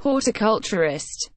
horticulturist.